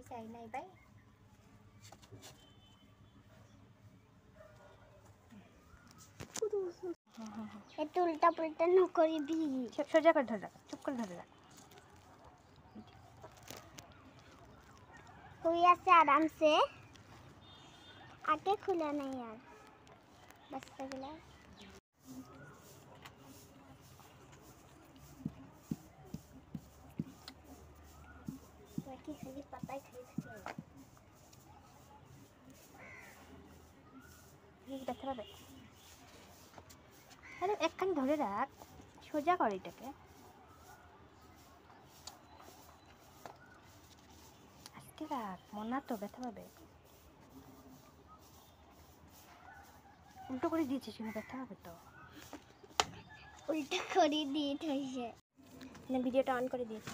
এই চাই নাই বাই একটু উল্টা পুল্টা ন করবি সো- সোজা করে ধরে রাখ চুপ করে ধরে রাখ हुई ऐसे आराम से आके खुला नहीं यार बस अगला পাখি পাতায় খেয়েছে দেখতে পাবে একখানি ধরে রাখ সোজা করে এটাকে। রাখ মনা তো ব্যথা পাবে। উল্টো করে দিয়েছিস কিন্তু ব্যথা হবে তো। উল্টো করে দিয়ে ভিডিওটা অন করে দিয়েছি।